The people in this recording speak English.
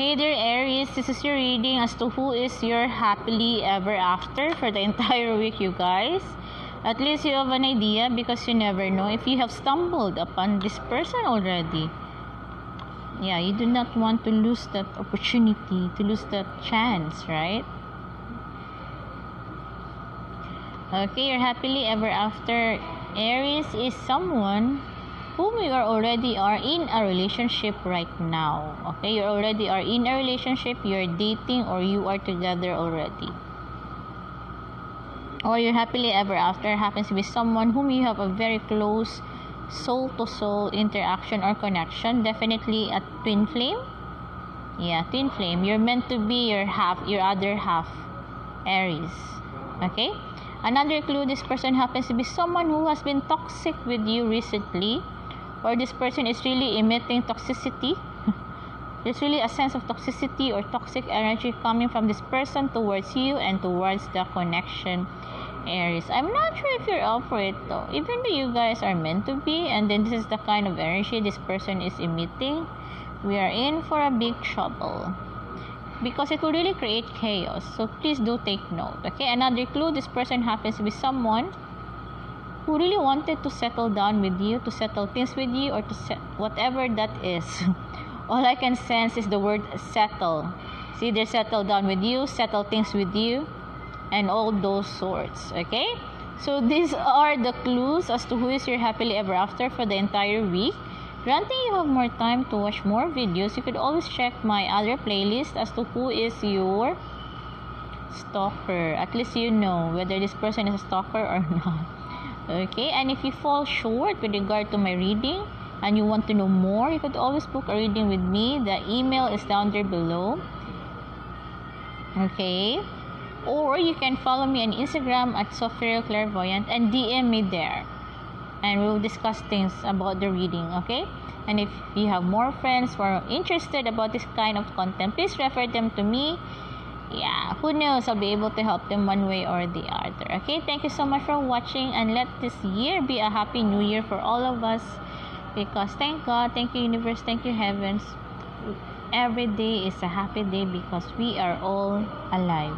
Hey there, Aries. This is your reading as to who is your happily ever after for the entire week, you guys. At least you have an idea because you never know if you have stumbled upon this person already. Yeah, you do not want to lose that opportunity, to lose that chance, right? Okay, your happily ever after Aries is someone whom you are already are in a relationship right now. Okay, you already are in a relationship, you're dating or you are together already. Or your happily ever after happens to be someone whom you have a very close soul to soul interaction or connection definitely a twin flame. Yeah twin flame. You're meant to be your half your other half aries okay? Another clue this person happens to be someone who has been toxic with you recently or this person is really emitting toxicity there's really a sense of toxicity or toxic energy coming from this person towards you and towards the connection Aries. I'm not sure if you're up for it though. Even though you guys are meant to be, and then this is the kind of energy this person is emitting, we are in for a big trouble. Because it will really create chaos. So please do take note. Okay, another clue this person happens to be someone who really wanted to settle down with you, to settle things with you, or to set whatever that is. All I can sense is the word settle. See, they settle down with you, settle things with you and all those sorts okay so these are the clues as to who is your happily ever after for the entire week granting you have more time to watch more videos you could always check my other playlist as to who is your stalker at least you know whether this person is a stalker or not okay and if you fall short with regard to my reading and you want to know more you could always book a reading with me the email is down there below okay or you can follow me on Instagram at Sopheriel Clairvoyant and DM me there. And we'll discuss things about the reading, okay? And if you have more friends who are interested about this kind of content, please refer them to me. Yeah, who knows? I'll be able to help them one way or the other. Okay, thank you so much for watching and let this year be a happy new year for all of us. Because thank God, thank you, universe, thank you, heavens. Every day is a happy day because we are all alive.